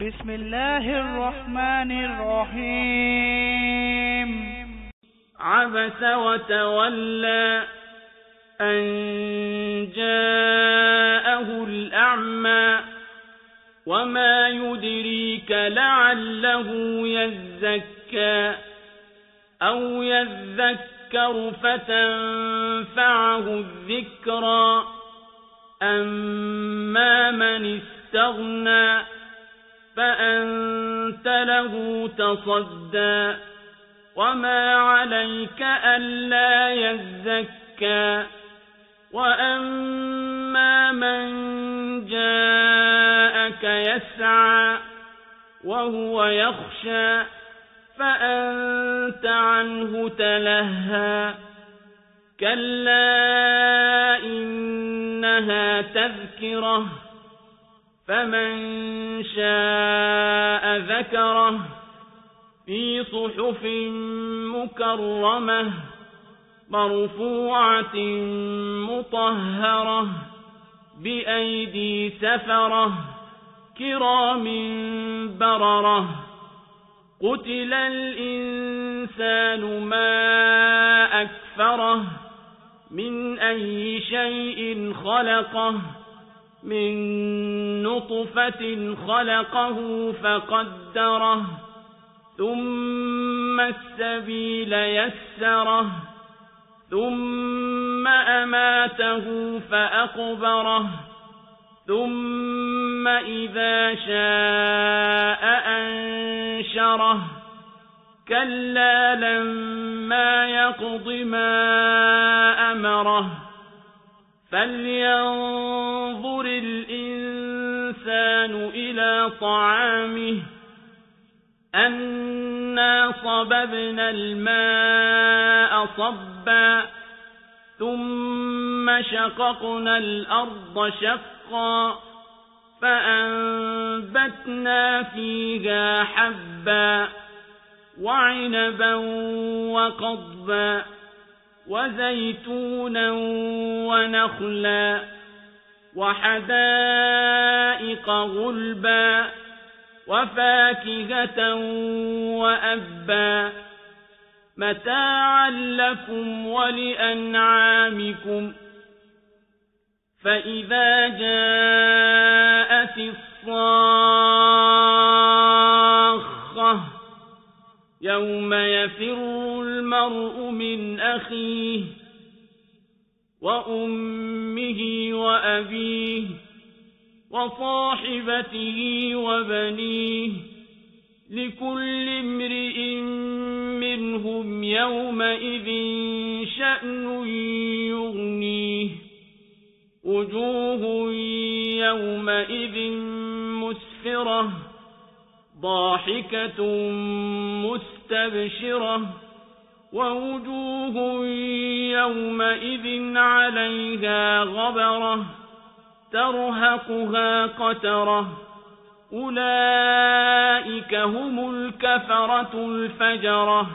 بسم الله الرحمن الرحيم. عبس وتولى أن جاءه الأعمى وما يدريك لعله يزكى أو يذكر فتنفعه الذكرى. أما من استغنى فأنت له تصدى وما عليك ألا يزكى وأما من جاءك يسعى وهو يخشى فأنت عنه تلهى كلا إنها تذكرة فمن شاء ذكره في صحف مكرمة مرفوعة مطهرة بأيدي سفرة كرام بررة قتل الإنسان ما أكفره من أي شيء خلقه من نطفة خلقه فقدره ثم السبيل يسره ثم أماته فأقبره ثم إذا شاء أنشره. كلا لما يقض ما أمره فلينظر الإنسان إلى طعامه أنا صببنا الماء صبا ثم شققنا الأرض شقا فأنبتنا فيها حبا وعنبا وقضبا وزيتونا ونخلا وحدائق غلبا وفاكهة وأبا متاعا لكم ولأنعامكم فإذا جاءت الصاخة يوم يفر المرء من أخيه وأمه وأبيه وصاحبته وبنيه لكل امرئ منهم يومئذ شأن يغنيه وجوه يومئذ مسفرة ضاحكة مستبشرة ووجوه يومئذ عليها غبرة ترهقها قترة. أولئك هم الكفرة الفجرة.